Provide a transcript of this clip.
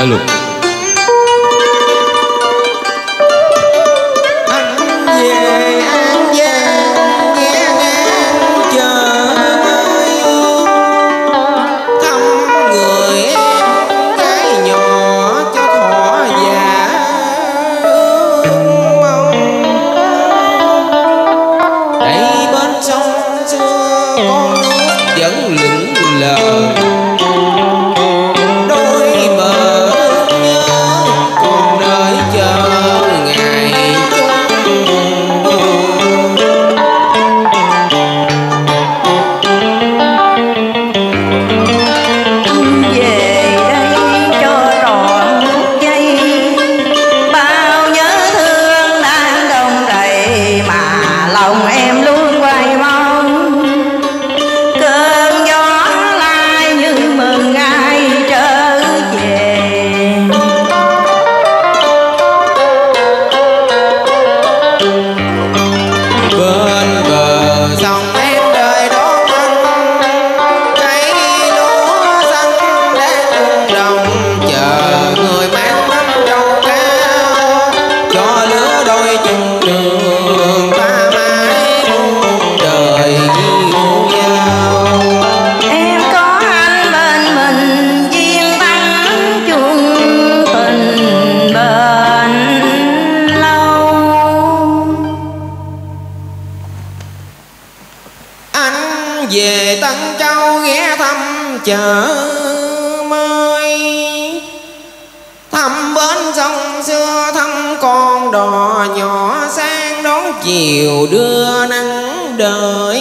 Hello. tận châu ghé thăm chợ mới. Thăm bến sông xưa, thăm con đò nhỏ sang đón chiều đưa nắng đời.